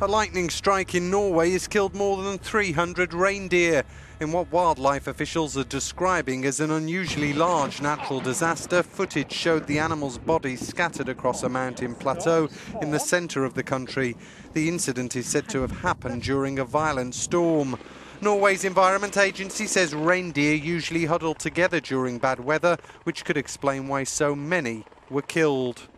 A lightning strike in Norway has killed more than 300 reindeer in what wildlife officials are describing as an unusually large natural disaster. Footage showed the animals' bodies scattered across a mountain plateau in the centre of the country. The incident is said to have happened during a violent storm. Norway's Environment Agency says reindeer usually huddle together during bad weather, which could explain why so many were killed.